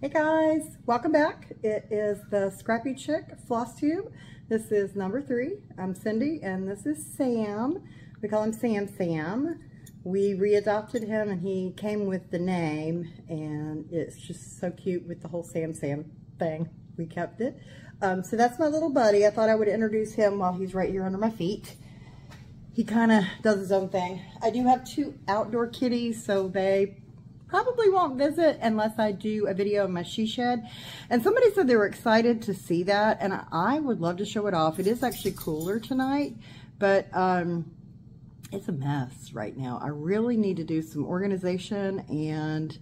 Hey guys, welcome back. It is the Scrappy Chick Floss Tube. This is number three. I'm Cyndi and this is Sam. We call him Sam Sam. We readopted him and he came with the name and it's just so cute with the whole Sam Sam thing. We kept it. Um, so that's my little buddy. I thought I would introduce him while he's right here under my feet. He kind of does his own thing. I do have two outdoor kitties, so they probably won't visit unless I do a video of my she shed. And somebody said they were excited to see that, and I would love to show it off. It is actually cooler tonight, but um, it's a mess right now. I really need to do some organization and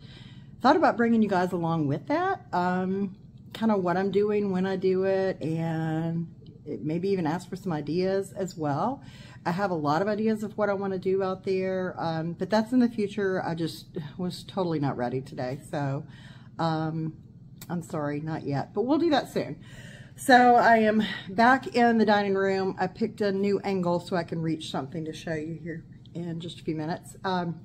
thought about bringing you guys along with that. Um, kind of what I'm doing when I do it and maybe even ask for some ideas as well. I have a lot of ideas of what I want to do out there, um, but that's in the future. I just was totally not ready today, so um, I'm sorry, not yet, but we'll do that soon. So I am back in the dining room. I picked a new angle so I can reach something to show you here in just a few minutes. Um,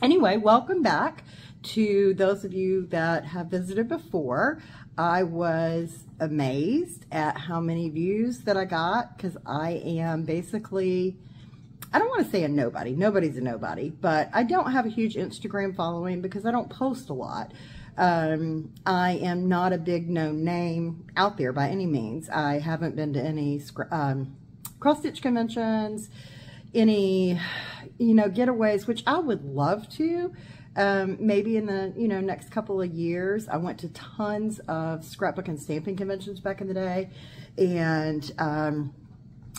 anyway, welcome back to those of you that have visited before. I was amazed at how many views that I got because I am basically, I don't want to say a nobody. Nobody's a nobody, but I don't have a huge Instagram following because I don't post a lot. Um, I am not a big known name out there by any means. I haven't been to any um, cross stitch conventions, any, you know, getaways, which I would love to, um, maybe in the, you know, next couple of years. I went to tons of scrapbook and stamping conventions back in the day and um,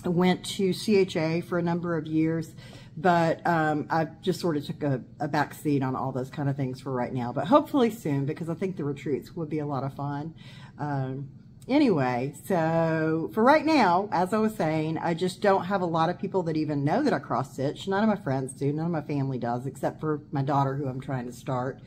went to CHA for a number of years. But um, I just sort of took a, a back seat on all those kind of things for right now. But hopefully soon because I think the retreats would be a lot of fun. Um, anyway, so for right now, as I was saying, I just don't have a lot of people that even know that I cross stitch. None of my friends do. None of my family does, except for my daughter who I'm trying to start.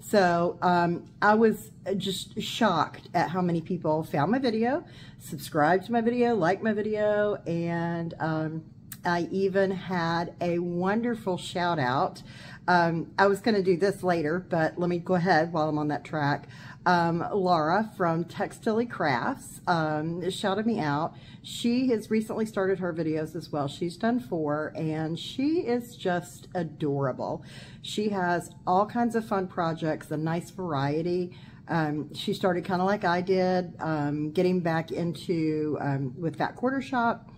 So um, I was just shocked at how many people found my video, subscribed to my video, liked my video, and um, I even had a wonderful shout out. Um, I was going to do this later, but let me go ahead while I'm on that track um, Laura from Textile Crafts um, shouted me out. She has recently started her videos as well. She's done four and she is just adorable. She has all kinds of fun projects, a nice variety. Um, she started kind of like I did, um, getting back into um, with Fat Quarter Shop,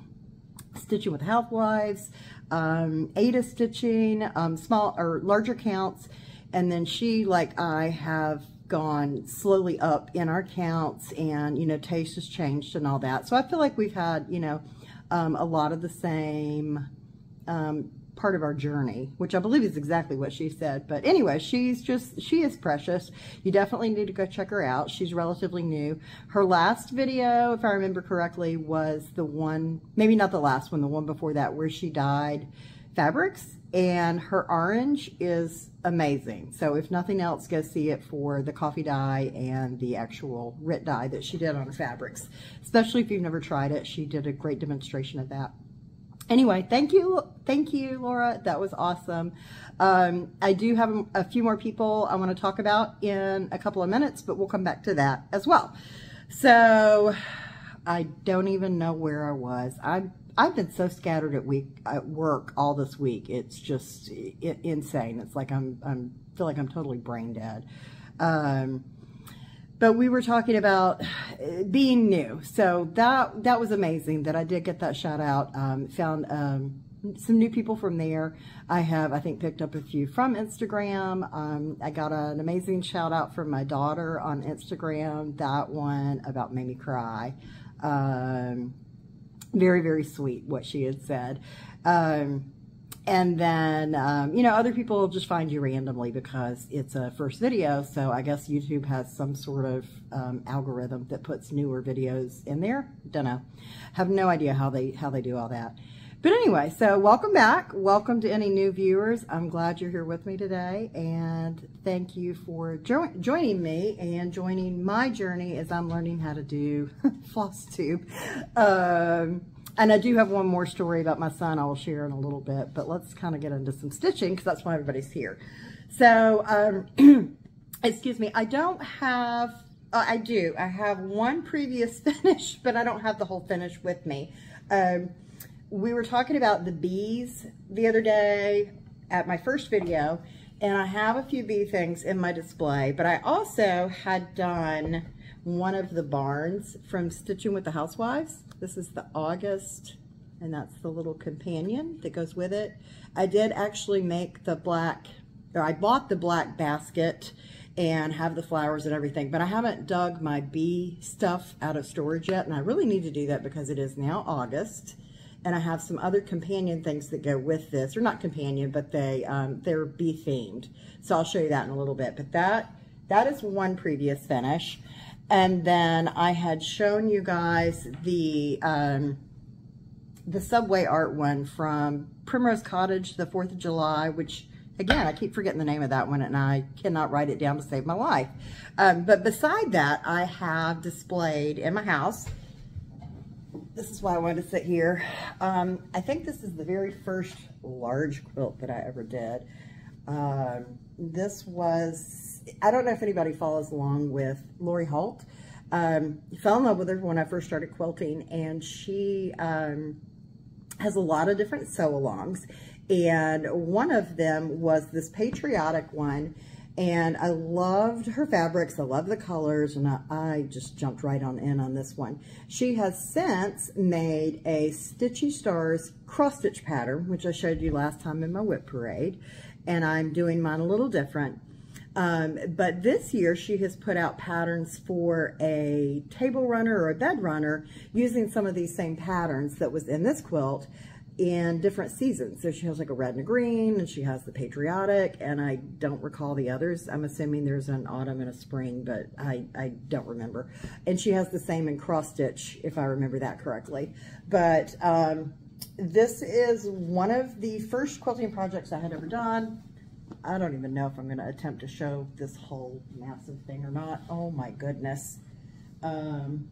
stitching with housewives, um, Aida stitching, um, small or larger counts, and then she, like I, have gone slowly up in our counts and, you know, taste has changed and all that. So I feel like we've had, you know, um, a lot of the same um, part of our journey, which I believe is exactly what she said. But anyway, she's just, she is precious. You definitely need to go check her out. She's relatively new. Her last video, if I remember correctly, was the one, maybe not the last one, the one before that, where she dyed fabrics and her orange is amazing. So if nothing else, go see it for the coffee dye and the actual RIT dye that she did on fabrics. Especially if you've never tried it, she did a great demonstration of that. Anyway, thank you, thank you, Laura. That was awesome. Um, I do have a few more people I want to talk about in a couple of minutes, but we'll come back to that as well. So I don't even know where I was. I'm I've been so scattered at week at work all this week. It's just it, insane. It's like I'm I'm feel like I'm totally brain dead. Um, but we were talking about being new, so that that was amazing. That I did get that shout out. Um, found um, some new people from there. I have I think picked up a few from Instagram. Um, I got an amazing shout out from my daughter on Instagram. That one about made me cry. Um, very, very sweet what she had said. Um, and then, um, you know, other people will just find you randomly because it's a first video. So I guess YouTube has some sort of um, algorithm that puts newer videos in there. Don't know. Have no idea how they how they do all that. But anyway, so welcome back. Welcome to any new viewers. I'm glad you're here with me today. And thank you for jo joining me and joining my journey as I'm learning how to do floss tube. Um, and I do have one more story about my son I will share in a little bit. But let's kind of get into some stitching because that's why everybody's here. So um, excuse me, I don't have, uh, I do, I have one previous finish, but I don't have the whole finish with me. Um, we were talking about the bees the other day at my first video, and I have a few bee things in my display, but I also had done one of the barns from Stitching with the Housewives. This is the August, and that's the little companion that goes with it. I did actually make the black, or I bought the black basket and have the flowers and everything, but I haven't dug my bee stuff out of storage yet, and I really need to do that because it is now August, and I have some other companion things that go with this. They're not companion, but they, um, they're bee themed. So I'll show you that in a little bit, but that, that is one previous finish. And then I had shown you guys the, um, the Subway art one from Primrose Cottage, the 4th of July, which Again, I keep forgetting the name of that one and I cannot write it down to save my life. Um, but beside that, I have displayed in my house, this is why I wanted to sit here. Um, I think this is the very first large quilt that I ever did. Um, this was, I don't know if anybody follows along with Lori Holt. Um, fell in love with her when I first started quilting and she um, has a lot of different sew-alongs and one of them was this patriotic one and I loved her fabrics. I love the colors, and I, I, just jumped right on in on this one. She has since made a Stitchy Stars cross-stitch pattern, which I showed you last time in my WIP parade, and I'm doing mine a little different. Um, but this year, she has put out patterns for a table runner or a bed runner using some of these same patterns that was in this quilt in different seasons. So she has like a red and a green, and she has the patriotic, and I don't recall the others. I'm assuming there's an autumn and a spring, but I, I don't remember. And she has the same in cross stitch, if I remember that correctly. But um, this is one of the first quilting projects I had ever done. I don't even know if I'm going to attempt to show this whole massive thing or not. Oh my goodness. Um,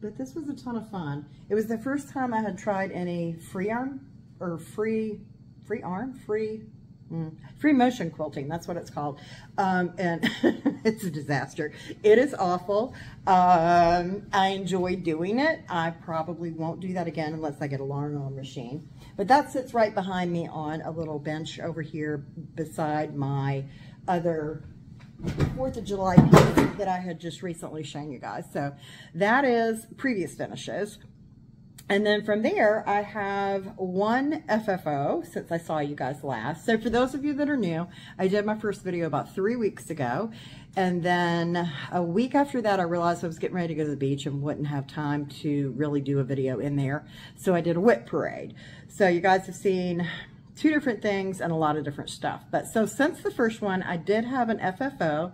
but this was a ton of fun. It was the first time I had tried any free arm or free, free arm, free, mm, free motion quilting. That's what it's called. Um, and it's a disaster. It is awful. Um, I enjoy doing it. I probably won't do that again unless I get a longarm machine. But that sits right behind me on a little bench over here beside my other 4th of July piece that I had just recently shown you guys. So that is previous finishes. And then from there, I have one FFO since I saw you guys last. So for those of you that are new, I did my first video about three weeks ago. And then a week after that, I realized I was getting ready to go to the beach and wouldn't have time to really do a video in there. So I did a WIP parade. So you guys have seen two different things and a lot of different stuff. But so since the first one, I did have an FFO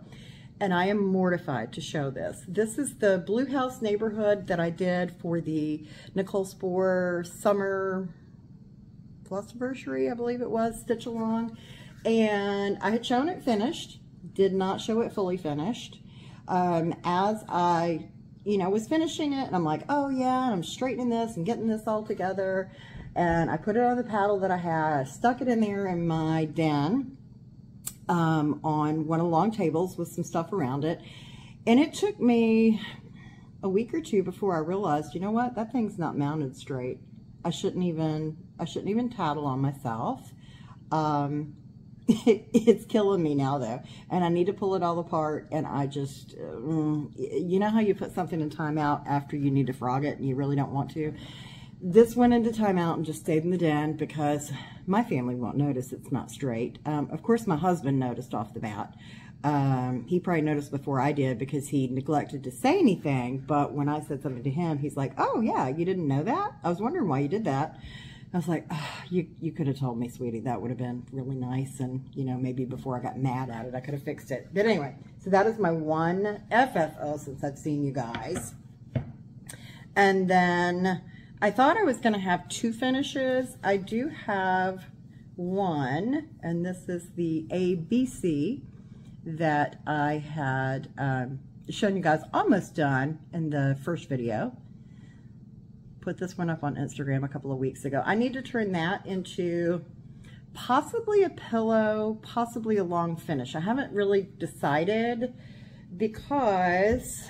and I am mortified to show this. This is the Blue House neighborhood that I did for the Nicole Spohr summer anniversary, I believe it was, stitch along. And I had shown it finished, did not show it fully finished. Um, as I, you know, was finishing it, and I'm like, oh yeah, I'm straightening this and getting this all together and I put it on the paddle that I had. Stuck it in there in my den um, on one of the long tables with some stuff around it. And it took me a week or two before I realized, you know what, that thing's not mounted straight. I shouldn't even, I shouldn't even tattle on myself. Um, it, it's killing me now though. And I need to pull it all apart and I just, um, you know how you put something in timeout after you need to frog it and you really don't want to? This went into timeout and just stayed in the den because my family won't notice it's not straight. Um, of course, my husband noticed off the bat. Um, he probably noticed before I did because he neglected to say anything. But when I said something to him, he's like, oh, yeah, you didn't know that? I was wondering why you did that. I was like, oh, you, you could have told me, sweetie. That would have been really nice. And, you know, maybe before I got mad at it, I could have fixed it. But anyway, so that is my one FFO since I've seen you guys. And then I thought I was going to have two finishes. I do have one, and this is the ABC that I had um, shown you guys almost done in the first video. Put this one up on Instagram a couple of weeks ago. I need to turn that into possibly a pillow, possibly a long finish. I haven't really decided because,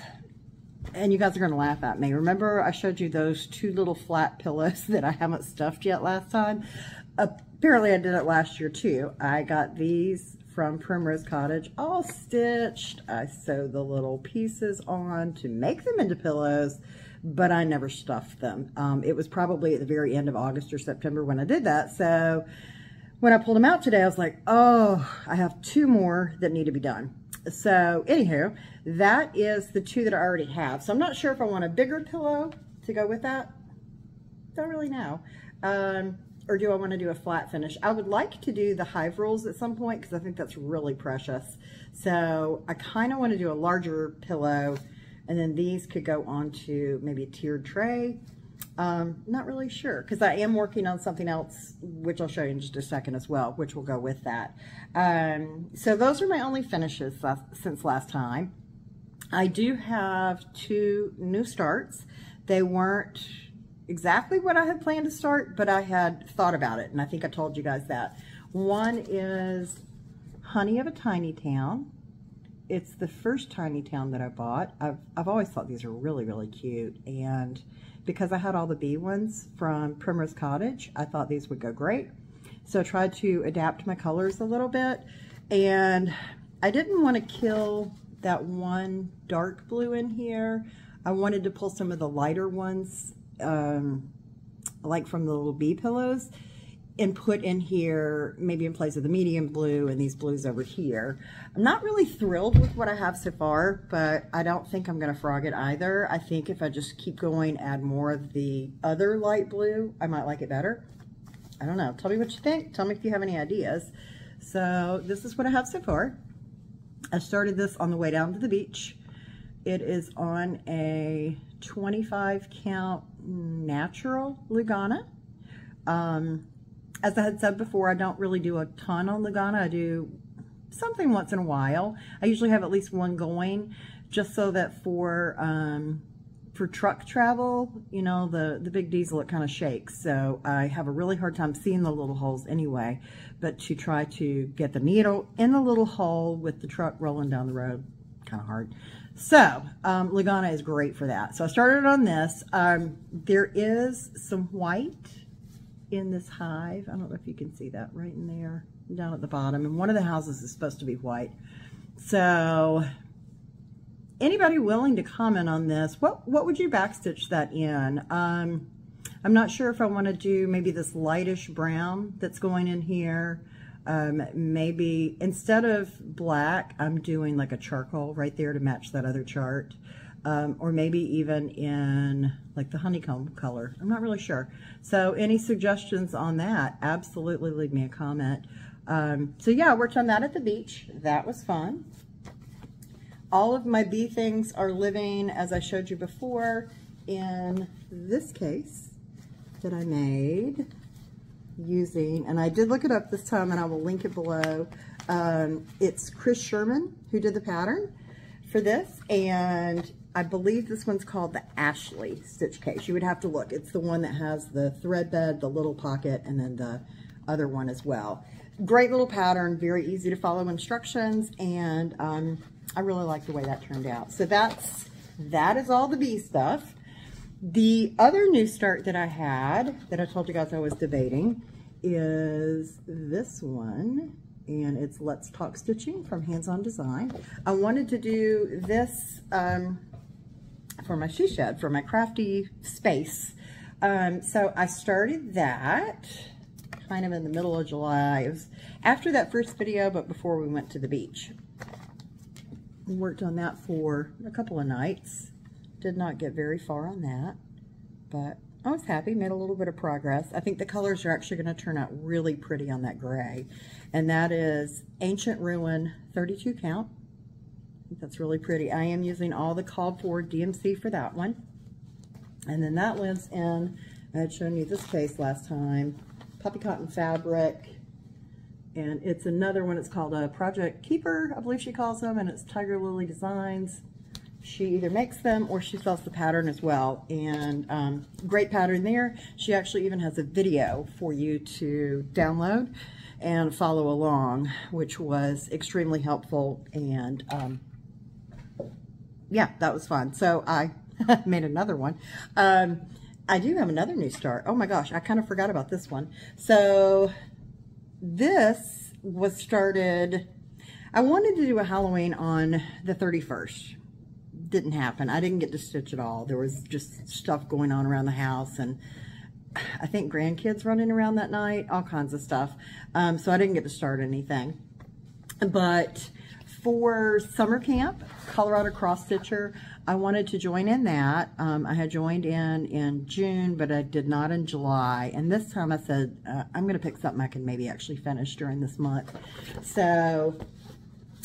and you guys are going to laugh at me. Remember I showed you those two little flat pillows that I haven't stuffed yet last time? Apparently I did it last year too. I got these from Primrose Cottage, all stitched. I sewed the little pieces on to make them into pillows, but I never stuffed them. Um, it was probably at the very end of August or September when I did that. So when I pulled them out today, I was like, oh, I have two more that need to be done. So anywho, that is the two that I already have. So I'm not sure if I want a bigger pillow to go with that. Don't really know. Um, or do I want to do a flat finish? I would like to do the hive rules at some point because I think that's really precious. So I kind of want to do a larger pillow and then these could go onto maybe a tiered tray. Um, not really sure because I am working on something else, which I'll show you in just a second as well, which will go with that. Um, so those are my only finishes since last time. I do have two new starts. They weren't exactly what I had planned to start, but I had thought about it, and I think I told you guys that. One is Honey of a Tiny Town. It's the first Tiny Town that I bought. I've, I've always thought these are really, really cute, and because I had all the bee ones from Primrose Cottage, I thought these would go great. So I tried to adapt my colors a little bit, and I didn't want to kill that one dark blue in here. I wanted to pull some of the lighter ones um, like from the little bee pillows and put in here, maybe in place of the medium blue and these blues over here. I'm not really thrilled with what I have so far, but I don't think I'm gonna frog it either. I think if I just keep going, add more of the other light blue, I might like it better. I don't know, tell me what you think. Tell me if you have any ideas. So this is what I have so far. I started this on the way down to the beach. It is on a 25 count natural Lugana. Um, as I had said before, I don't really do a ton on Lugana. I do something once in a while. I usually have at least one going just so that for um, for truck travel, you know, the, the big diesel, it kind of shakes. So I have a really hard time seeing the little holes anyway. But to try to get the needle in the little hole with the truck rolling down the road, kind of hard. So, um, Lugana is great for that. So I started on this. Um, there is some white in this hive. I don't know if you can see that right in there, down at the bottom. And one of the houses is supposed to be white. So, anybody willing to comment on this, what, what would you backstitch that in? Um, I'm not sure if I want to do maybe this lightish brown that's going in here. Um, maybe instead of black, I'm doing like a charcoal right there to match that other chart. Um, or maybe even in like the honeycomb color. I'm not really sure. So any suggestions on that, absolutely leave me a comment. Um, so yeah, I worked on that at the beach. That was fun. All of my bee things are living, as I showed you before, in this case that I made using, and I did look it up this time and I will link it below. Um, it's Chris Sherman who did the pattern for this and I believe this one's called the Ashley stitch case. You would have to look. It's the one that has the thread bed, the little pocket, and then the other one as well. Great little pattern, very easy to follow instructions, and um, I really like the way that turned out. So that's, that is all the bee stuff. The other new start that I had, that I told you guys I was debating, is this one. And it's Let's Talk Stitching from Hands On Design. I wanted to do this um, for my she shed, for my crafty space. Um, so I started that kind of in the middle of July. It was after that first video, but before we went to the beach. Worked on that for a couple of nights. Did not get very far on that, but I was happy, made a little bit of progress. I think the colors are actually going to turn out really pretty on that gray. And that is Ancient Ruin 32 count. That's really pretty. I am using all the called for DMC for that one. And then that lives in, I had shown you this case last time, Poppy Cotton Fabric. And it's another one, it's called a Project Keeper, I believe she calls them, and it's Tiger Lily Designs she either makes them or she sells the pattern as well. And um, great pattern there. She actually even has a video for you to download. and follow along, which was extremely helpful. And um, yeah, that was fun. So I made another one. Um, I do have another new start. Oh my gosh, I kind of forgot about this one. So this was started, I wanted to do a Halloween on the 31st. Didn't happen. I didn't get to stitch at all. There was just stuff going on around the house and I think grandkids running around that night, all kinds of stuff. Um, so I didn't get to start anything. But for summer camp, Colorado Cross Stitcher, I wanted to join in that. Um, I had joined in in June, but I did not in July. And this time I said, uh, I'm going to pick something I can maybe actually finish during this month. So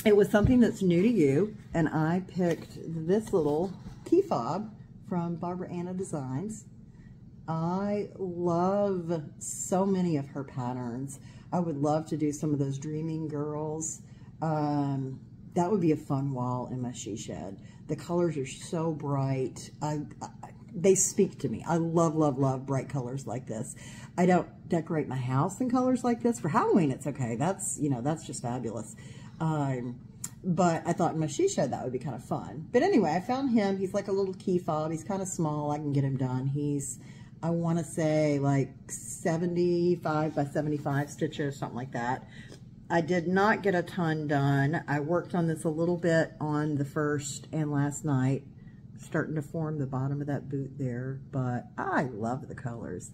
it was something that's new to you. And I picked this little key fob from Barbara Ana Designs. I love so many of her patterns. I would love to do some of those Dreaming Girls. Um, that would be a fun wall in my she shed. The colors are so bright. I, I, they speak to me. I love, love, love bright colors like this. I don't decorate my house in colors like this. For Halloween, it's okay. That's, you know, that's just fabulous. Um, but I thought in my she shed that would be kind of fun. But anyway, I found him. He's like a little key fob. He's kind of small. I can get him done. He's, I want to say like 75 by 75 stitches, something like that. I did not get a ton done. I worked on this a little bit on the first and last night, starting to form the bottom of that boot there, but I love the colors.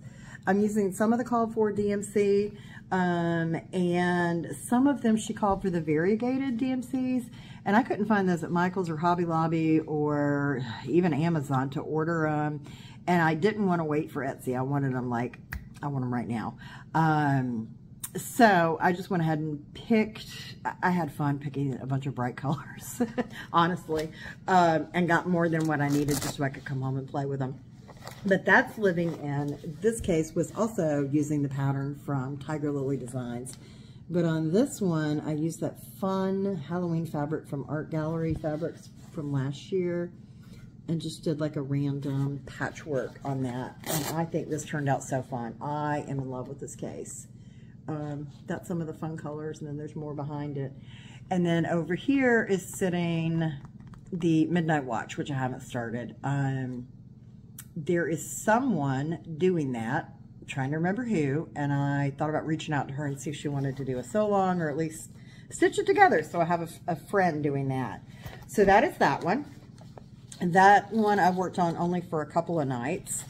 I'm using some of the called for DMC, um, and some of them she called for the variegated DMCs, and I couldn't find those at Michael's or Hobby Lobby or even Amazon to order them, and I didn't want to wait for Etsy. I wanted them like, I want them right now. Um, so I just went ahead and picked, I had fun picking a bunch of bright colors, honestly, um, and got more than what I needed just so I could come home and play with them. But that's living in, this case was also using the pattern from Tiger Lily Designs. But on this one, I used that fun Halloween fabric from Art Gallery Fabrics from last year and just did like a random patchwork on that. And I think this turned out so fun. I am in love with this case. Um, that's some of the fun colors, and then there's more behind it. And then over here is sitting the Midnight Watch, which I haven't started. Um, there is someone doing that, I'm trying to remember who, and I thought about reaching out to her and see if she wanted to do a sew-along or at least stitch it together. So I have a, a friend doing that. So that is that one. And that one I've worked on only for a couple of nights.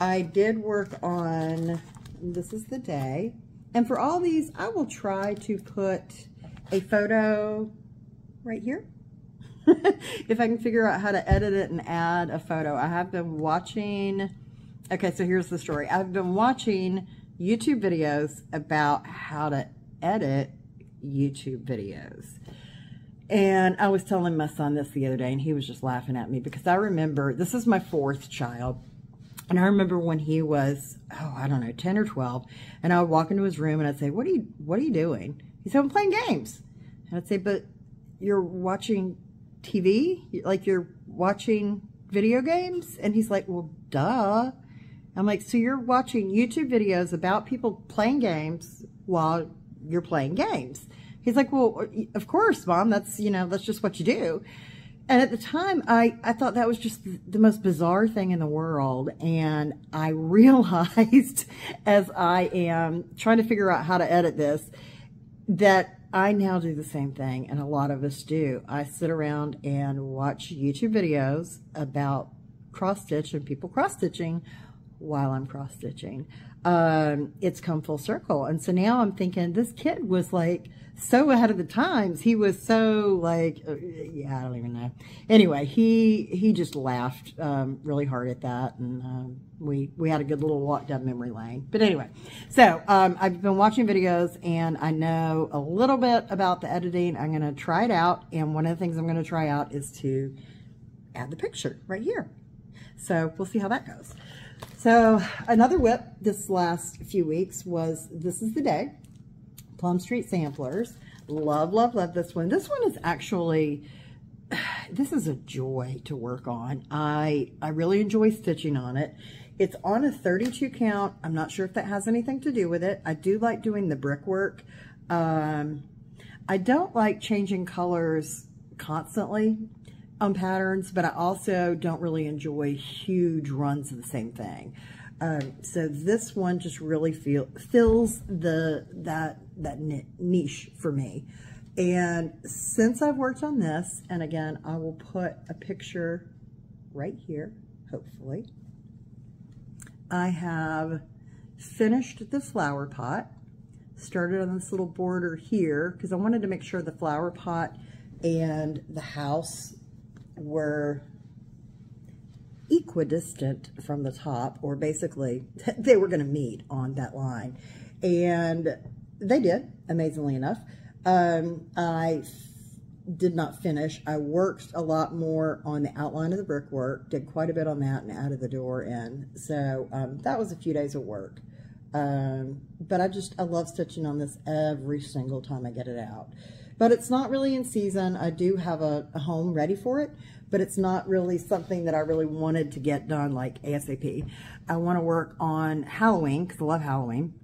I did work on, this is the day, and for all these, I will try to put a photo right here. if I can figure out how to edit it and add a photo. I have been watching, okay, so here's the story. I've been watching YouTube videos about how to edit YouTube videos. And I was telling my son this the other day, and he was just laughing at me because I remember, this is my fourth child, and I remember when he was, oh, I don't know, 10 or 12, and I would walk into his room and I'd say, what are you, what are you doing? He said, I'm playing games. And I'd say, but you're watching TV? Like you're watching video games? And he's like, well, duh. I'm like, so you're watching YouTube videos about people playing games while you're playing games. He's like, well, of course, mom, that's, you know, that's just what you do. And at the time, I, I thought that was just the most bizarre thing in the world. And I realized as I am trying to figure out how to edit this, that I now do the same thing. And a lot of us do. I sit around and watch YouTube videos about cross stitch and people cross stitching while I'm cross stitching. Um, it's come full circle. And so now I'm thinking this kid was like, so ahead of the times. He was so like, uh, yeah, I don't even know. Anyway, he he just laughed um, really hard at that, and um, we we had a good little walk down memory lane. But anyway, so um, I've been watching videos, and I know a little bit about the editing. I'm going to try it out, and one of the things I'm going to try out is to add the picture right here. So we'll see how that goes. So another WIP this last few weeks was This is the Day. Plum Street Samplers. Love, love, love this one. This one is actually, this is a joy to work on. I, I really enjoy stitching on it. It's on a 32 count. I'm not sure if that has anything to do with it. I do like doing the brickwork. Um, I don't like changing colors constantly on patterns, but I also don't really enjoy huge runs of the same thing. Um, so this one just really feel, fills the that that niche for me. And since I've worked on this, and again, I will put a picture right here, hopefully. I have finished the flower pot, started on this little border here, because I wanted to make sure the flower pot and the house were equidistant from the top, or basically they were going to meet on that line. And they did, amazingly enough. Um, I did not finish. I worked a lot more on the outline of the brickwork, did quite a bit on that and out of the door in. So um, that was a few days of work. Um, but I just, I love stitching on this every single time I get it out. But it's not really in season. I do have a, a home ready for it, but it's not really something that I really wanted to get done like ASAP. I want to work on Halloween, because I love Halloween,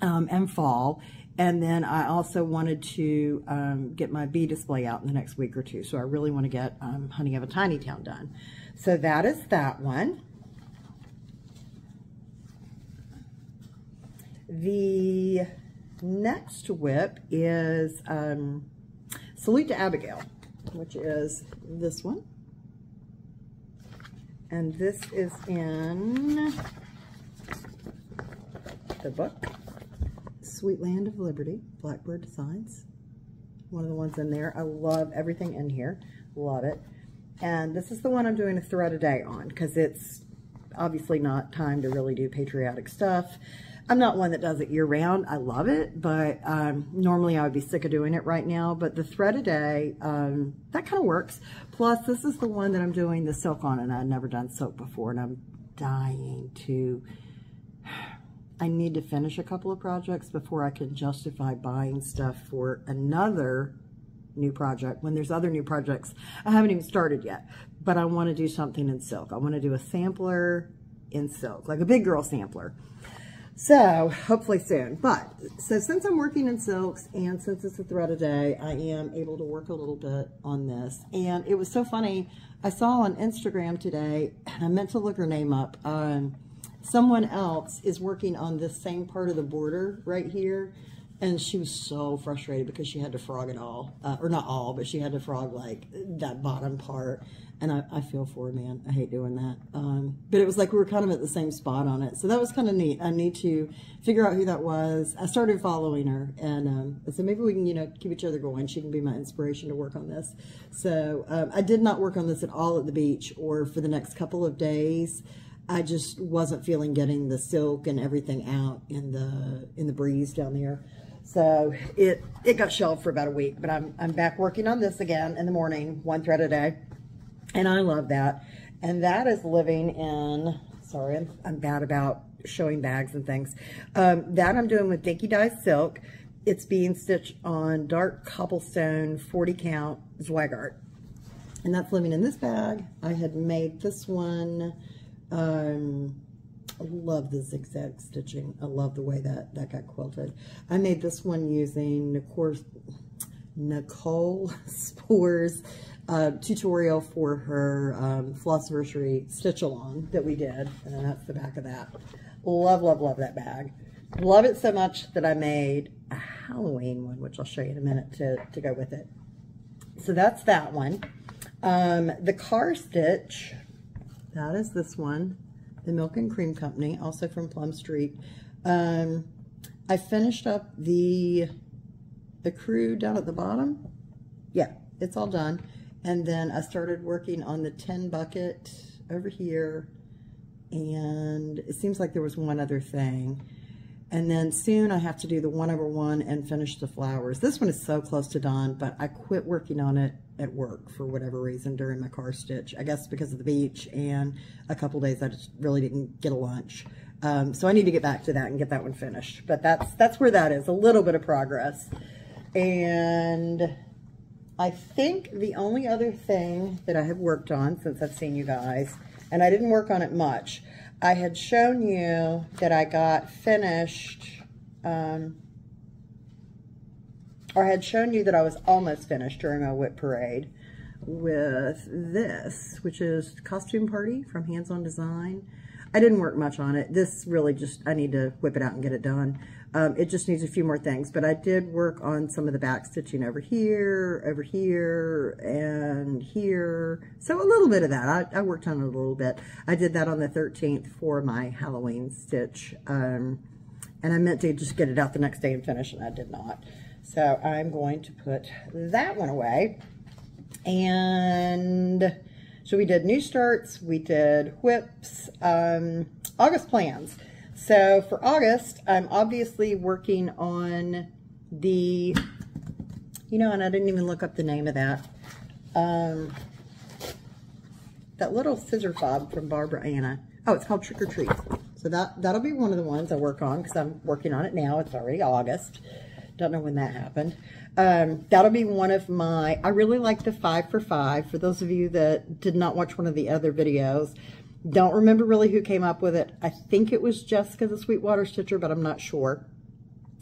um, and fall. And then I also wanted to um, get my bee display out in the next week or two. So I really want to get um, Honey of a Tiny Town done. So that is that one. The next WIP is um, Salute to Abigail, which is this one. And this is in the book. Sweet Land of Liberty, Blackbird Designs. One of the ones in there. I love everything in here. Love it. And this is the one I'm doing a thread a day on because it's obviously not time to really do patriotic stuff. I'm not one that does it year round. I love it, but um, normally I would be sick of doing it right now. But the thread a day, um, that kind of works. Plus, this is the one that I'm doing the silk on, and I've never done silk before, and I'm dying to I need to finish a couple of projects before I can justify buying stuff for another new project when there's other new projects I haven't even started yet. But I want to do something in silk. I want to do a sampler in silk, like a big girl sampler. So hopefully soon. But so since I'm working in silks and since it's a thread a day, I am able to work a little bit on this. And it was so funny. I saw on Instagram today, and I meant to look her name up. Um, someone else is working on this same part of the border right here and she was so frustrated because she had to frog it all uh, or not all but she had to frog like that bottom part. And I, I feel for her man. I hate doing that. Um, but it was like we were kind of at the same spot on it. So that was kind of neat. I need to figure out who that was. I started following her and um, so maybe we can you know keep each other going. She can be my inspiration to work on this. So um, I did not work on this at all at the beach or for the next couple of days. I just wasn't feeling getting the silk and everything out in the in the breeze down there. So it it got shelved for about a week, but I'm I'm back working on this again in the morning, one thread a day. And I love that. And that is living in, sorry, I'm, I'm bad about showing bags and things. Um, that I'm doing with Dinky Dye Silk. It's being stitched on dark cobblestone 40 count Zweigart. And that's living in this bag. I had made this one um, I love the zigzag stitching. I love the way that, that got quilted. I made this one using Nicole, Nicole Spohr's uh, tutorial for her um, Flossiversary stitch along that we did. And that's the back of that. Love, love, love that bag. Love it so much that I made a Halloween one, which I'll show you in a minute to, to go with it. So that's that one. Um, the car stitch that is this one, the Milk and Cream Company, also from Plum Street. Um, I finished up the the crew down at the bottom. Yeah, it's all done. And then I started working on the tin bucket over here. And it seems like there was one other thing. And then soon I have to do the one over one and finish the flowers. This one is so close to done, but I quit working on it at work for whatever reason during my car stitch. I guess because of the beach and a couple days I just really didn't get a lunch. Um, so I need to get back to that and get that one finished. But that's that's where that is, a little bit of progress. And I think the only other thing that I have worked on since I've seen you guys, and I didn't work on it much, I had shown you that I got finished um, or I had shown you that I was almost finished during my WIP parade with this, which is Costume Party from Hands On Design. I didn't work much on it. This really just, I need to whip it out and get it done. Um, it just needs a few more things, but I did work on some of the back stitching over here, over here, and here. So a little bit of that. I, I worked on it a little bit. I did that on the 13th for my Halloween stitch. Um, and I meant to just get it out the next day and finish, and I did not. So I'm going to put that one away. And so we did new starts, we did WIPs, um, August plans. So for August, I'm obviously working on the, you know, and I didn't even look up the name of that. Um, that little scissor fob from Barbara Ana. Oh, it's called Trick or Treat. So that, that'll be one of the ones I work on because I'm working on it now. It's already August. Don't know when that happened. Um, that'll be one of my, I really like the five for five. For those of you that did not watch one of the other videos, don't remember really who came up with it. I think it was Jessica the Sweetwater Stitcher, but I'm not sure.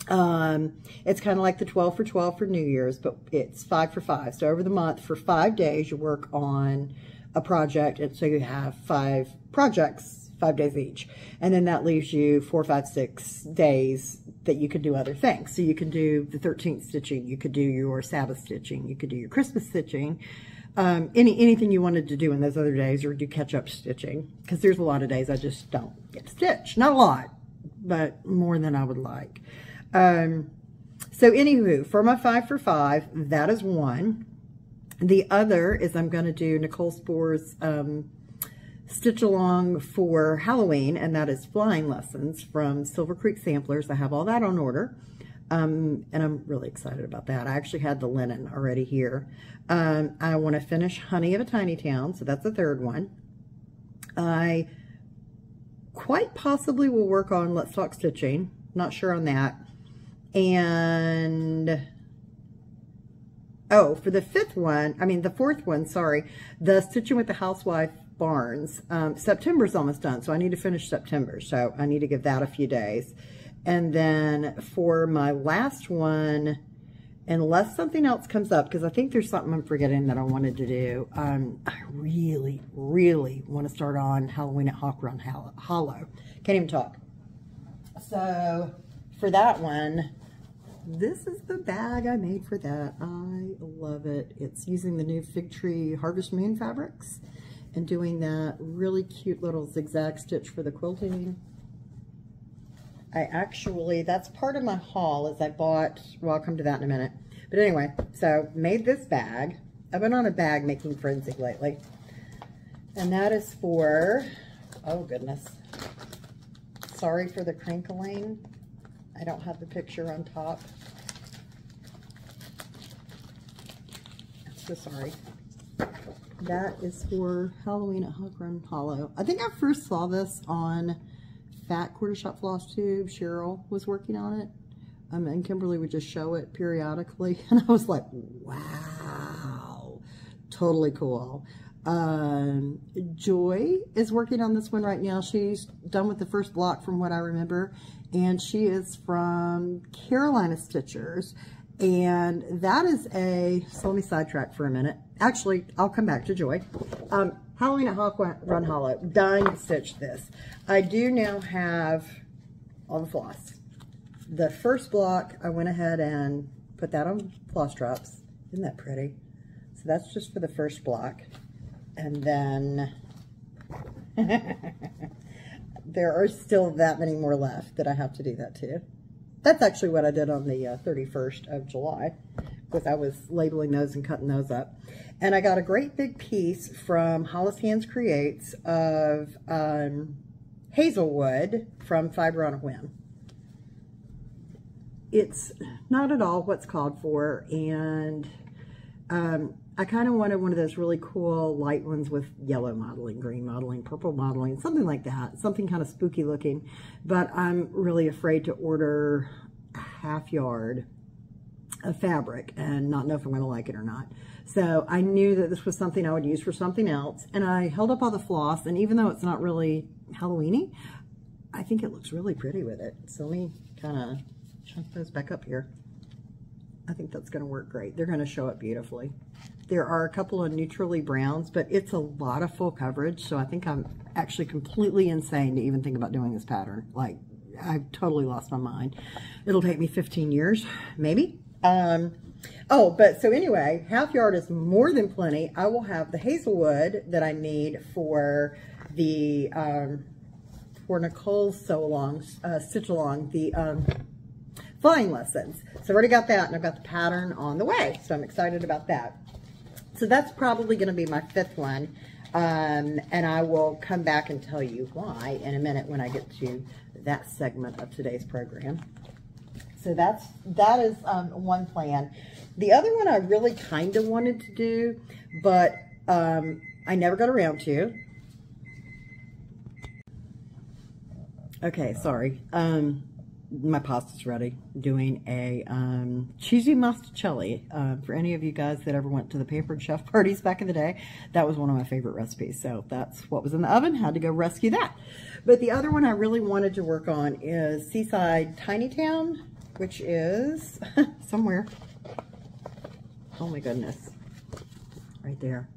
Um, it's kind of like the 12 for 12 for New Year's, but it's five for five. So over the month, for five days, you work on a project. And so you have five projects, five days each. And then that leaves you four, five, six days that you can do other things. So you can do the 13th stitching. You could do your Sabbath stitching. You could do your Christmas stitching um, any anything you wanted to do in those other days or do catch-up stitching because there's a lot of days I just don't get to stitch. Not a lot, but more than I would like. Um, so anywho, for my five for five, that is one. The other is I'm going to do Nicole Spohr's um, Stitch Along for Halloween, and that is flying lessons from Silver Creek Samplers. I have all that on order. Um, and I'm really excited about that. I actually had the linen already here. Um, I want to finish Honey of a Tiny Town, so that's the third one. I quite possibly will work on Let's Talk Stitching. Not sure on that. And, oh, for the fifth one, I mean the fourth one, sorry, the Stitching with the Housewife Barns. Um, September's almost done, so I need to finish September, so I need to give that a few days. And then for my last one, unless something else comes up, because I think there's something I'm forgetting that I wanted to do, um, I really, really want to start on Halloween at Hawk Run Hollow. Can't even talk. So for that one, this is the bag I made for that. I love it. It's using the new Fig Tree Harvest Moon fabrics and doing that really cute little zigzag stitch for the quilting. I actually, that's part of my haul is I bought, well, I'll come to that in a minute. But anyway, so made this bag. I've been on a bag making frenzy lately. And that is for, oh goodness. Sorry for the crinkling. I don't have the picture on top. I'm so sorry. That is for Halloween at Hawk Run Hollow. I think I first saw this on Fat Quarter Shop floss tube. Cheryl was working on it. Um, and Kimberly would just show it periodically. And I was like, wow, totally cool. Um, Joy is working on this one right now. She's done with the first block from what I remember. And she is from Carolina Stitchers. And that is a, so let me sidetrack for a minute. Actually, I'll come back to Joy. Um, Halloween at Hawk Run Hollow. Dying to stitch this. I do now have all the floss. The first block, I went ahead and put that on floss drops. Isn't that pretty? So that's just for the first block. And then there are still that many more left that I have to do that too. That's actually what I did on the uh, 31st of July because I was labeling those and cutting those up. And I got a great big piece from Hollis Hands Creates of um, Hazelwood from Fiber on a Whim. It's not at all what's called for, and um, I kind of wanted one of those really cool light ones with yellow mottling, green mottling, purple mottling, something like that, something kind of spooky looking, but I'm really afraid to order a half yard of fabric and not know if I'm going to like it or not. So I knew that this was something I would use for something else. And I held up all the floss. And even though it's not really Halloweeny, I think it looks really pretty with it. So let me kind of chunk those back up here. I think that's going to work great. They're going to show up beautifully. There are a couple of neutrally browns, but it's a lot of full coverage, so I think I'm actually completely insane to even think about doing this pattern. Like, I've totally lost my mind. It'll take me 15 years, maybe. Um, oh, but so anyway, half yard is more than plenty. I will have the hazelwood that I need for the, um, for Nicole's sew along, uh, stitch along, the, um, flying lessons. So I've already got that and I've got the pattern on the way. So I'm excited about that. So that's probably going to be my fifth one. Um, and I will come back and tell you why in a minute when I get to that segment of today's program. So that's, that is um, one plan. The other one I really kind of wanted to do, but um, I never got around to. Okay, sorry. Um, my pasta's ready. Doing a um, cheesy mostaccioli. Uh, for any of you guys that ever went to the Pampered Chef parties back in the day, that was one of my favorite recipes. So that's what was in the oven. Had to go rescue that. But the other one I really wanted to work on is Seaside Tiny Town, which is somewhere. Oh my goodness. Right there.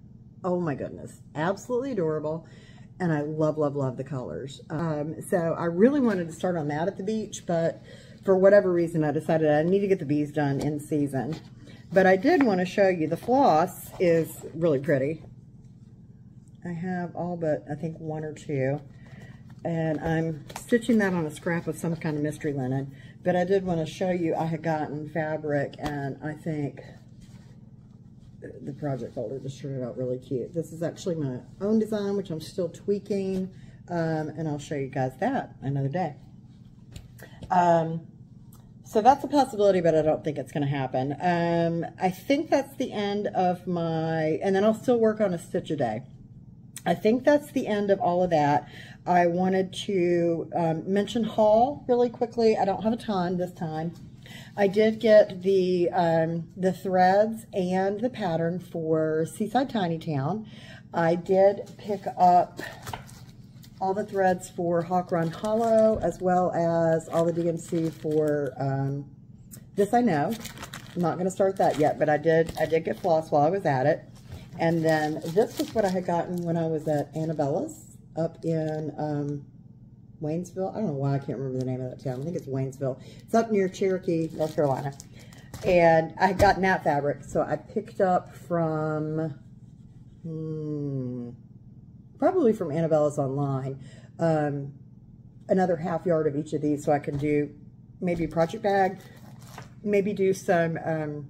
Oh my goodness. Absolutely adorable and I love, love, love the colors. Um, so I really wanted to start on that at the beach, but for whatever reason, I decided I need to get the bees done in season. But I did want to show you the floss is really pretty. I have all but, I think, one or two. And I'm stitching that on a scrap of some kind of mystery linen. But I did want to show you I had gotten fabric, and I think the project folder just turned out really cute. This is actually my own design, which I'm still tweaking, um, and I'll show you guys that another day. Um, so that's a possibility, but I don't think it's going to happen. Um, I think that's the end of my, and then I'll still work on a stitch a day. I think that's the end of all of that. I wanted to um, mention haul really quickly. I don't have a ton this time. I did get the um, the threads and the pattern for Seaside Tiny Town. I did pick up all the threads for Hawk Run Hollow as well as all the DMC for um, This I Know. I'm not going to start that yet, but I did I did get floss while I was at it. And then this was what I had gotten when I was at Annabella's up in um, Waynesville. I don't know why I can't remember the name of that town. I think it's Waynesville. It's up near Cherokee, North Carolina. And I got that fabric, so I picked up from, hmm, probably from Annabella's online, um, another half yard of each of these so I can do maybe project bag, maybe do some, um,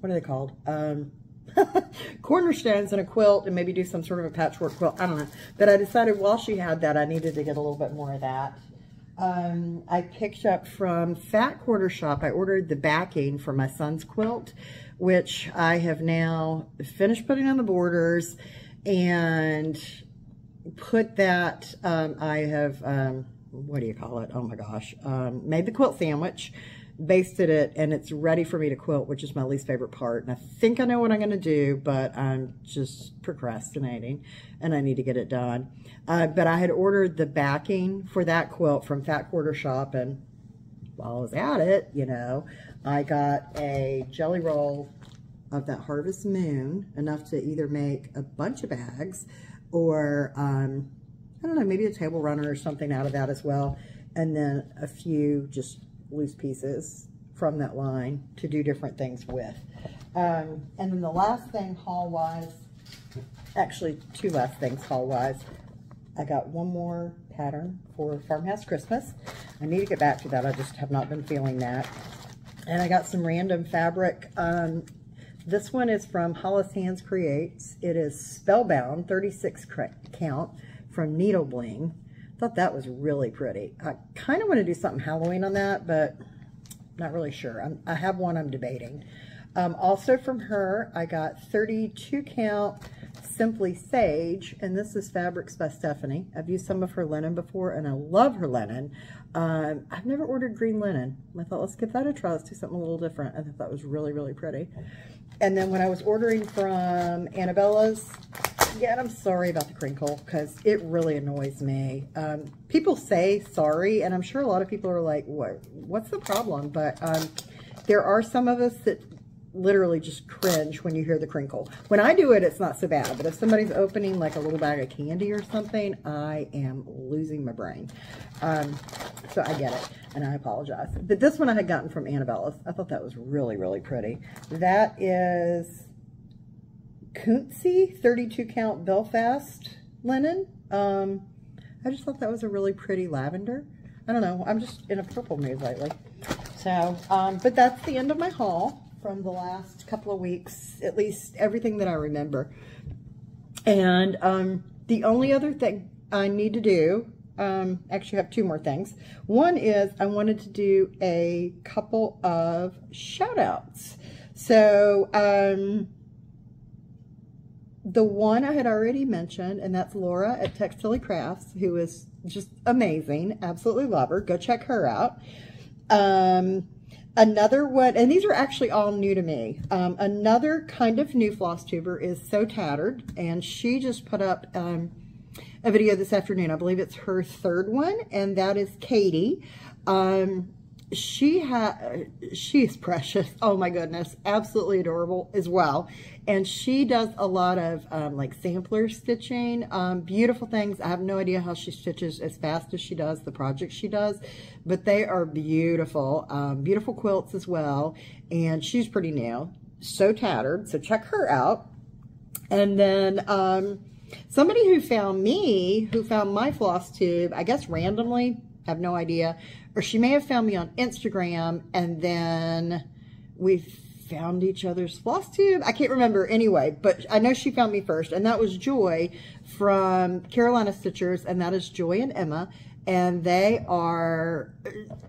what are they called? Um, cornerstones and a quilt and maybe do some sort of a patchwork quilt. I don't know. But I decided while she had that, I needed to get a little bit more of that. Um, I picked up from Fat Quarter Shop, I ordered the backing for my son's quilt, which I have now finished putting on the borders and put that, um, I have, um, what do you call it? Oh my gosh. Um, made the quilt sandwich basted it and it's ready for me to quilt, which is my least favorite part. And I think I know what I'm going to do, but I'm just procrastinating and I need to get it done. Uh, but I had ordered the backing for that quilt from Fat Quarter Shop and while I was at it, you know, I got a jelly roll of that Harvest Moon, enough to either make a bunch of bags or, um, I don't know, maybe a table runner or something out of that as well. And then a few just loose pieces from that line to do different things with. Um, and then the last thing haul-wise, actually two last things haul-wise, I got one more pattern for Farmhouse Christmas. I need to get back to that. I just have not been feeling that. And I got some random fabric. Um, this one is from Hollis Hands Creates. It is Spellbound 36 count from Needle Bling thought that was really pretty. I kind of want to do something Halloween on that, but not really sure. I'm, i have one I'm debating. Um, also from her, I got 32 count Simply Sage, and this is Fabrics by Stephanie. I've used some of her linen before, and I love her linen. Um, I've never ordered green linen. I thought, let's give that a try. Let's do something a little different. I thought that was really, really pretty. And then when I was ordering from Annabella's, Again, I'm sorry about the crinkle because it really annoys me. Um, people say sorry, and I'm sure a lot of people are like, "What? What's the problem?" But um, there are some of us that literally just cringe when you hear the crinkle. When I do it, it's not so bad, but if somebody's opening like a little bag of candy or something, I am losing my brain. Um, so I get it, and I apologize. But this one I had gotten from Annabella's. I thought that was really, really pretty. That is Kuntsy 32 count Belfast linen. Um, I just thought that was a really pretty lavender. I don't know. I'm just in a purple mood lately. So, um, but that's the end of my haul from the last couple of weeks, at least everything that I remember. And um, the only other thing I need to do, um, actually I have two more things. One is I wanted to do a couple of shout outs. So, um, the one I had already mentioned, and that's Laura at Textile Crafts, who is just amazing. Absolutely love her. Go check her out. Um, Another one, and these are actually all new to me. Um, another kind of new floss tuber is Sew Tattered, and she just put up um, a video this afternoon. I believe it's her third one, and that is Katie. Um, she has she's precious. Oh my goodness. Absolutely adorable as well. And she does a lot of um, like sampler stitching um, beautiful things. I have no idea how she stitches as fast as she does the projects she does but they are beautiful um, beautiful quilts as well. And she's pretty new. Sew Tattered. So check her out. And then um, somebody who found me who found my floss tube i guess randomly have no idea or she may have found me on Instagram and then we found each other's floss tube. I can't remember anyway, but I know she found me first, and that was Joy from Carolina Stitchers, and that is Joy and Emma and they are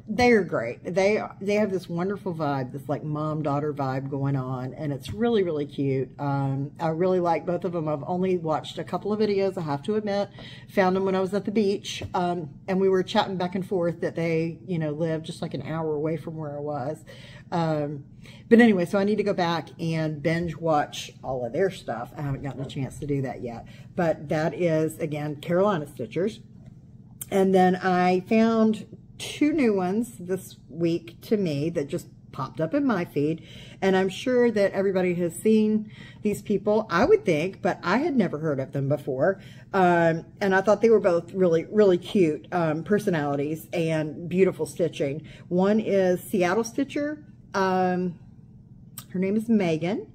they are great. They they have this wonderful vibe this like mom daughter vibe going on and it's really really cute. Um, i really like both of them i've only watched a couple of videos i have to admit. Found them when i was at the beach um, and we were chatting back and forth that they you know live just like an hour away from where i was. Um, but anyway so i need to go back and binge watch all of their stuff. I haven't gotten a chance to do that yet. But that is again carolina stitchers and then I found two new ones this week to me that just popped up in my feed. And I'm sure that everybody has seen these people, I would think, but I had never heard of them before. Um, and I thought they were both really, really cute um, personalities and beautiful stitching. One is Seattle Stitcher. Um, her name is Megan.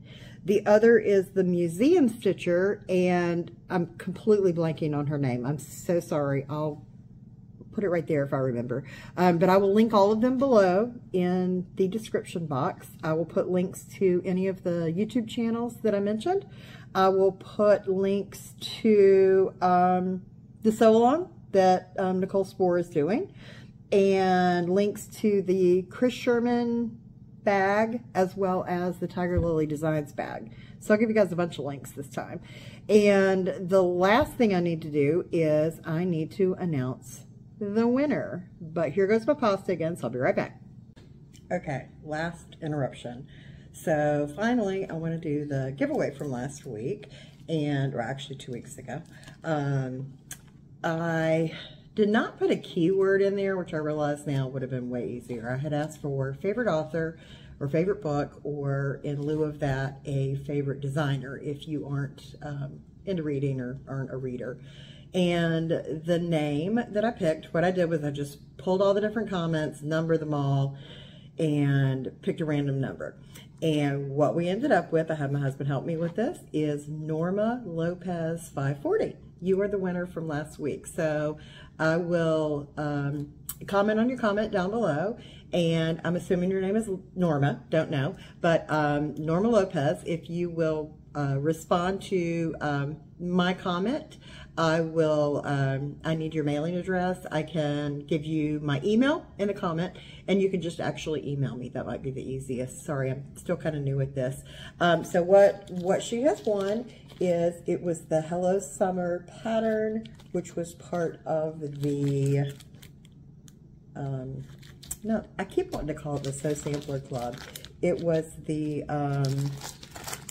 The other is the Museum Stitcher, and I'm completely blanking on her name. I'm so sorry. I'll put it right there if I remember. Um, but I will link all of them below in the description box. I will put links to any of the YouTube channels that I mentioned. I will put links to um, the sew-along that um, Nicole Spohr is doing and links to the Chris Sherman bag as well as the Tiger Lily Designs bag. So I'll give you guys a bunch of links this time. And the last thing I need to do is I need to announce the winner. But here goes my pasta again, so I'll be right back. Okay, last interruption. So finally, I want to do the giveaway from last week, and or actually two weeks ago. Um, I did not put a keyword in there, which I realize now would have been way easier. I had asked for favorite author or favorite book, or in lieu of that, a favorite designer if you aren't um, into reading or aren't a reader. And the name that I picked, what I did was I just pulled all the different comments, numbered them all, and picked a random number. And what we ended up with, I had my husband help me with this, is Norma Lopez 540. You are the winner from last week. So I will um, comment on your comment down below. And I'm assuming your name is Norma, don't know. But um, Norma Lopez, if you will uh, respond to um, my comment, I will, um, I need your mailing address. I can give you my email in a comment and you can just actually email me. That might be the easiest. Sorry, I'm still kind of new at this. Um, so what, what she has won is it was the Hello Summer pattern, which was part of the, um, no, I keep wanting to call it the Sew Sampler Club. It was the, um,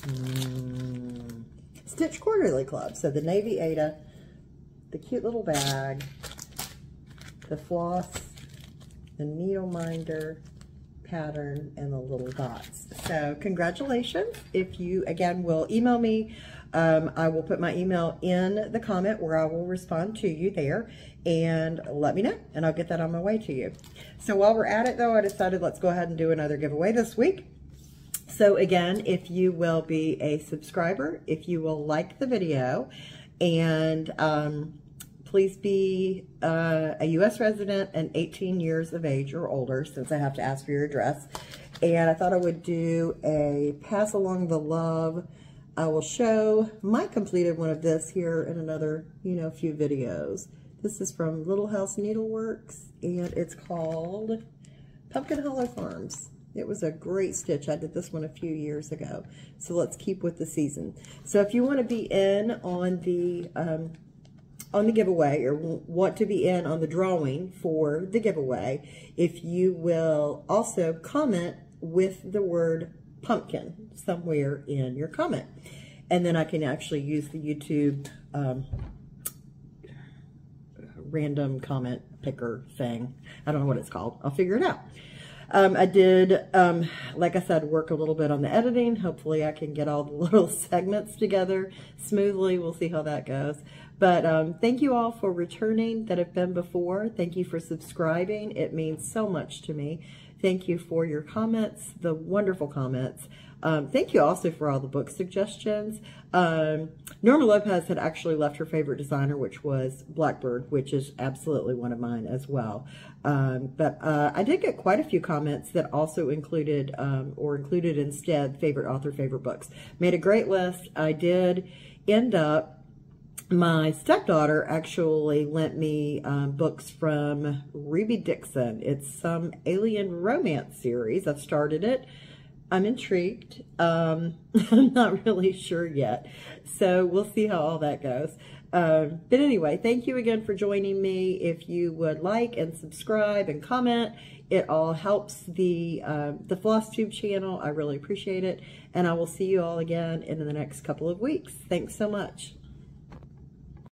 mm, Stitch Quarterly Club. So the Navy Aida the cute little bag, the floss, the needle minder, pattern and the little dots. So congratulations. If you, again, will email me, um, I will put my email in the comment where I will respond to you there and let me know and I'll get that on my way to you. So while we're at it though, I decided let's go ahead and do another giveaway this week. So again, if you will be a subscriber, if you will like the video, and um, please be uh, a U.S. resident and 18 years of age or older, since I have to ask for your address. And I thought I would do a pass along the love. I will show my completed one of this here in another, you know, few videos. This is from Little House Needleworks, and it's called Pumpkin Hollow Farms. It was a great stitch. I did this one a few years ago. So let's keep with the season. So if you want to be in on the um, on the giveaway or want to be in on the drawing for the giveaway, if you will also comment with the word pumpkin somewhere in your comment. And then I can actually use the YouTube um, random comment picker thing. I don't know what it's called. I'll figure it out. Um, I did, um, like I said, work a little bit on the editing. Hopefully I can get all the little segments together smoothly. We'll see how that goes. But um, thank you all for returning that have been before. Thank you for subscribing. It means so much to me. Thank you for your comments, the wonderful comments. Um, thank you also for all the book suggestions. Um, Norma Lopez had actually left her favorite designer, which was Blackbird, which is absolutely one of mine as well. Um, but uh, I did get quite a few comments that also included um, or included instead favorite author, favorite books. Made a great list. I did end up my stepdaughter actually lent me um, books from Ruby Dixon. It's some alien romance series. I've started it. I'm intrigued. Um, I'm not really sure yet. So we'll see how all that goes. Um, but anyway, thank you again for joining me. If you would like and subscribe and comment, it all helps the uh, the FlossTube channel. I really appreciate it. And I will see you all again in the next couple of weeks. Thanks so much.